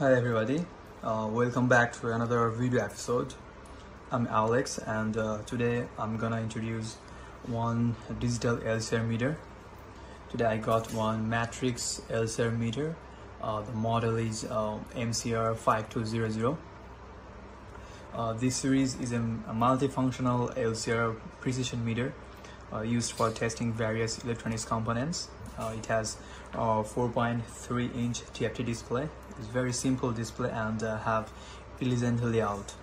Hi everybody, uh, welcome back to another video episode. I'm Alex and uh, today I'm gonna introduce one digital LCR meter. Today I got one matrix LCR meter. Uh, the model is uh, MCR5200. Uh, this series is a, a multifunctional LCR precision meter uh, used for testing various electronics components. It has a 4.3 inch TFT display. It's very simple display and uh, have elegant layout.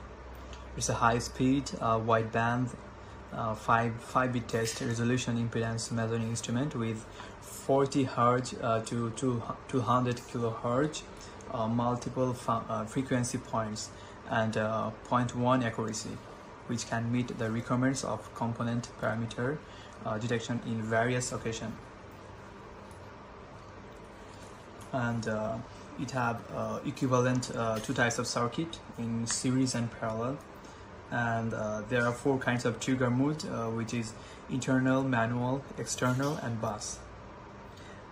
It's a high speed, uh, wide band, uh, 5 5 bit test resolution impedance measuring instrument with 40 hertz uh, to 200 kilohertz, uh, multiple uh, frequency points, and 0.1 accuracy, which can meet the requirements of component parameter detection in various occasions. And it have uh, equivalent uh, two types of circuit in series and parallel. And uh, there are four kinds of trigger mode uh, which is internal manual external and bus.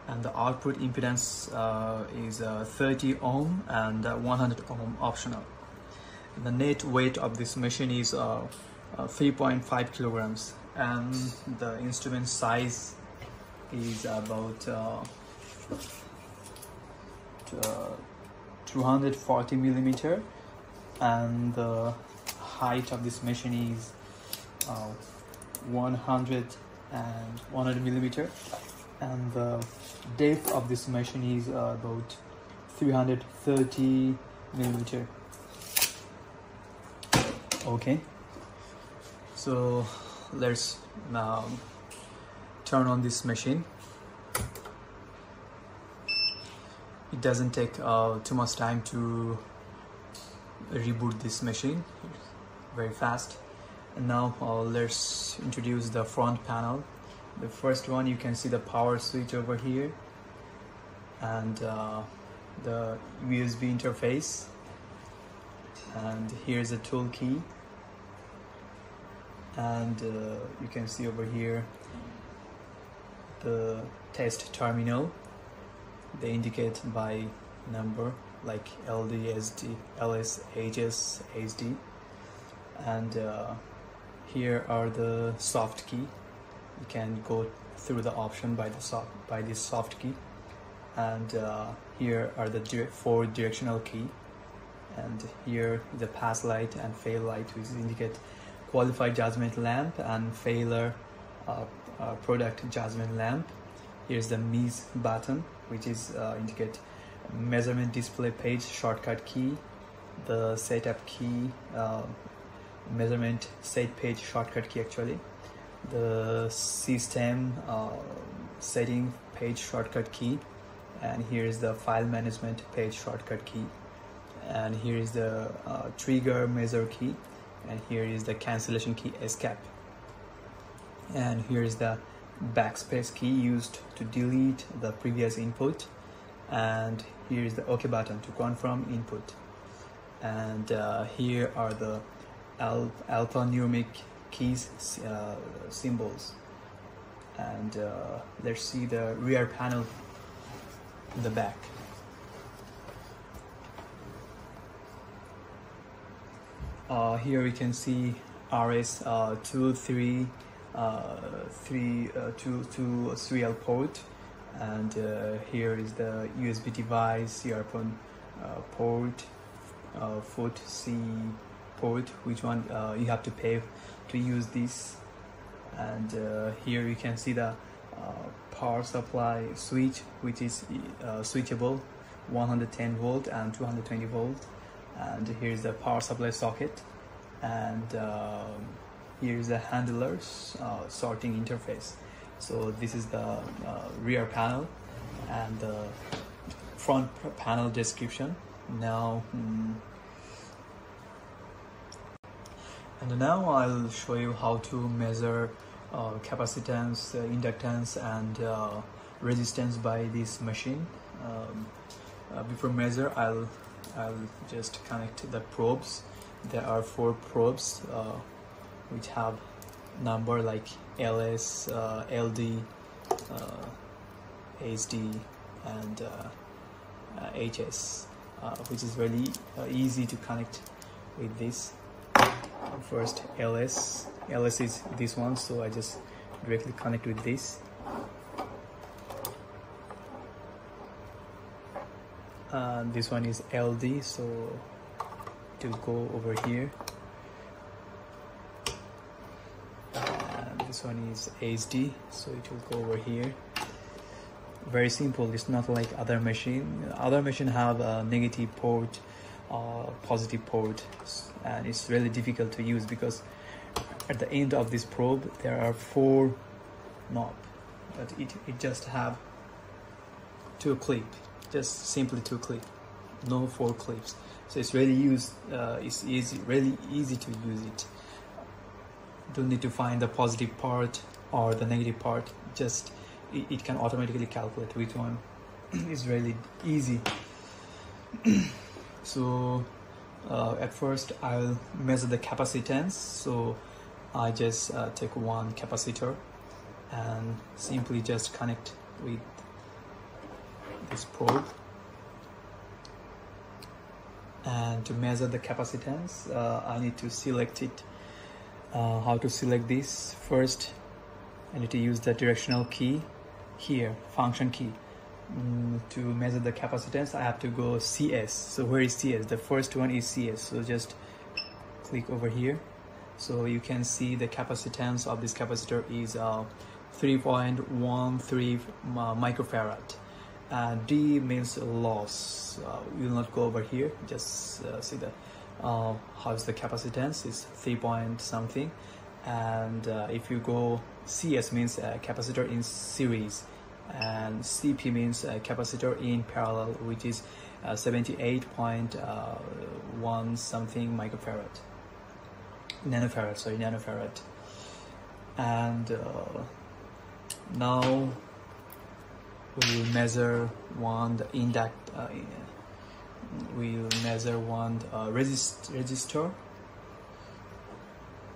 And the output impedance uh, is uh, 30 ohm and 100 ohm optional. And the net weight of this machine is 3.5 kilograms. And the instrument size is about 240 millimeter and the height of this machine is uh, 100 and 100 millimeter and the depth of this machine is uh, about 330 millimeter. Okay. So let's now turn on this machine it doesn't take uh, too much time to reboot this machine. Very fast. And now uh, let's introduce the front panel. The first one you can see the power switch over here and uh, the USB interface. And here's a tool key. And uh, you can see over here the test terminal they indicate by number like LD, SD, LS, HS, HD and uh, here are the soft key. You can go through the option by the soft by this soft key. And uh, here are the four directional key. And here the pass light and fail light which indicate qualified judgment lamp and failure uh, uh, product judgment lamp. Here's the miss button which is uh, indicate measurement display page shortcut key the setup key uh, measurement set page shortcut key actually the system uh, setting page shortcut key and here is the file management page shortcut key. And here is the uh, trigger measure key and here is the cancellation key escape. And here is the backspace key used to delete the previous input. And here is the OK button to confirm input. And uh, here are the al alphanumeric keys uh, symbols. And uh, let's see the rear panel in the back. Uh, here we can see RS uh, 2, 3, uh, Uh, three uh, two two serial port and uh, here is the USB device earphone uh, port uh, foot C port which one you have to pay to use this. And here you can see the power supply switch which is switchable 110 volt and 220 volt. And here's the power supply socket. And um, here is the handlers uh, sorting interface. So this is the uh, rear panel and the front panel description. Now hmm, and now I'll show you how to measure uh, capacitance, uh, inductance and uh, resistance by this machine. Um, uh, before measure I'll I'll just connect the probes. There are four probes which have number like ls uh, ld uh, hd and hs uh, which is really uh, easy to connect with this. First ls ls is this one so i just directly connect with this. Uh, this one is ld so to go over here and this one is hd so it will go over here. Very simple it's not like other machine. Other machine have a negative port uh, positive port and it's really difficult to use because at the end of this probe there are four knob but it, it just have two clip just simply two clip no four clips. So it's really used uh, it's easy really easy to use it don't need to find the positive part or the negative part. Just it, it can automatically calculate which one is really easy. So uh, at first I'll measure the capacitance. So I just uh, take one capacitor and simply just connect with this probe. And to measure the capacitance uh, I need to select it uh, how to select this first. I need to use the directional key here function key. Mm, to measure the capacitance I have to go CS so where is CS the first one is CS so just click over here. So you can see the capacitance of this capacitor is uh, 3.13 uh, microfarad. And D means loss. Uh, we will not go over here. Just uh, see the uh, how's the capacitance is 3 point something. And uh, if you go CS means capacitor in series and CP means capacitor in parallel which is 78.1 uh, something microfarad. Nanofarad sorry nanofarad. And uh, now we will measure one the induct uh, we measure one uh, resist resistor.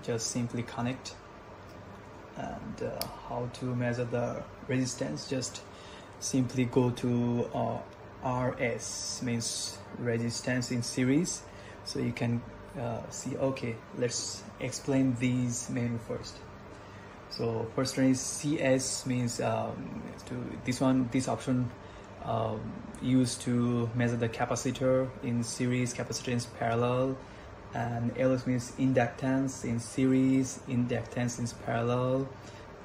Just simply connect. And uh, how to measure the resistance? Just simply go to uh, RS means resistance in series. So you can uh, see okay let's explain these menu first. So first one is CS means um, to this one this option um, used to measure the capacitor in series capacitor in parallel and LS means inductance in series inductance in parallel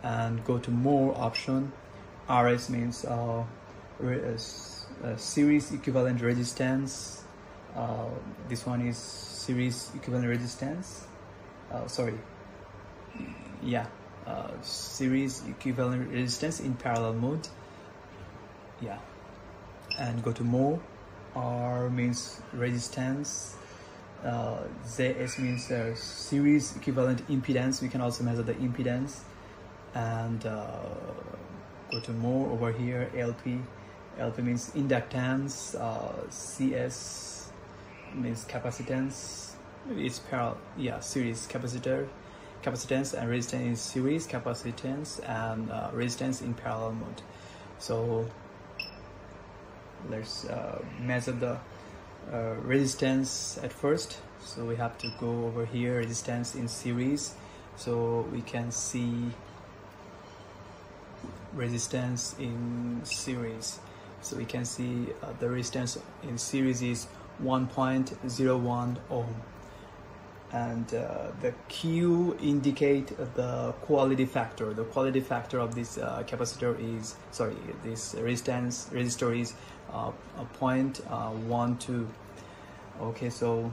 and go to more option. RS means uh, uh, series equivalent resistance. Uh, this one is series equivalent resistance. Uh, sorry. Yeah. Uh, series equivalent resistance in parallel mode. Yeah and go to more R means resistance. Uh, ZS means uh, series equivalent impedance. We can also measure the impedance. And uh, go to more over here LP LP means inductance. Uh, CS means capacitance. It's parallel yeah series capacitor capacitance and resistance in series capacitance and uh, resistance in parallel mode. So let's uh, measure the uh, resistance at first. So we have to go over here resistance in series so we can see resistance in series. So we can see uh, the resistance in series is 1.01 ohm and uh, the Q indicate the quality factor. The quality factor of this uh, capacitor is sorry, this resistance resistor is uh, a point uh, one two. Okay, so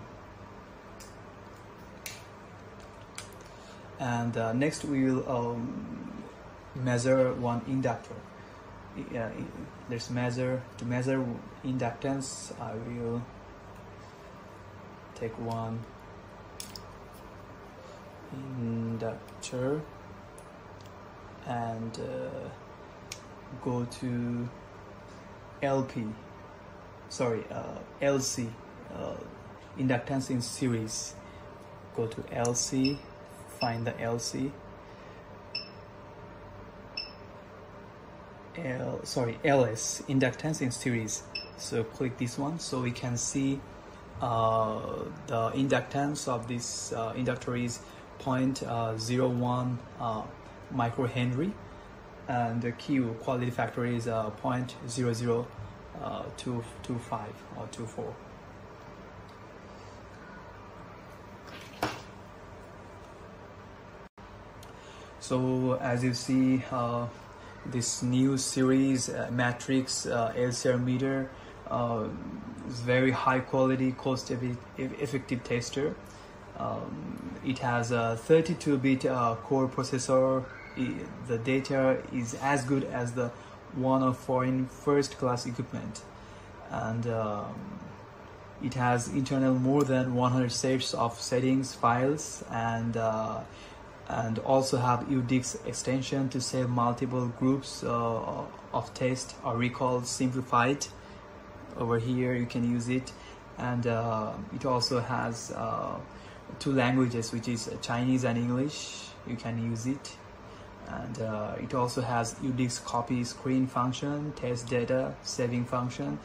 and uh, next we will um, measure one inductor. Yeah, let's measure to measure inductance. I will take one inductor and uh, go to LP sorry uh, LC uh, inductance in series. Go to LC find the LC L sorry LS inductance in series. So click this one so we can see uh, the inductance of this uh, inductor is 0.01 uh, microhenry and the Q quality factor is uh, 0.00225 or 24 so as you see uh, this new series uh, matrix uh, LCR meter uh, is very high quality cost effective tester um, it has a 32 bit uh, core processor. The data is as good as the one of foreign first class equipment. And um, it has internal more than 100 sets of settings files and uh, and also have U disk extension to save multiple groups uh, of test or recall simplified. Over here you can use it. And uh, it also has uh, two languages which is Chinese and English. You can use it. And uh, it also has U disk copy screen function test data saving function.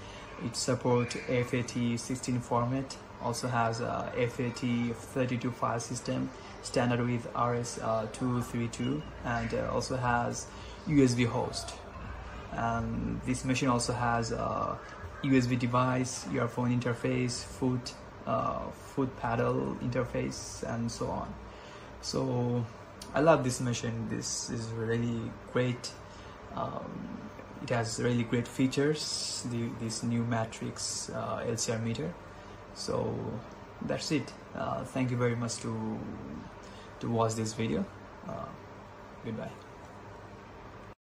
It supports FAT16 format. Also has a FAT32 file system standard with RS232 uh, and uh, also has USB host. And this machine also has a USB device, earphone interface, foot, uh, foot pedal interface and so on. So I love this machine. This is really great um, it has really great features the, this new matrix uh, LCR meter. So that's it. Uh, thank you very much to to watch this video. Uh, goodbye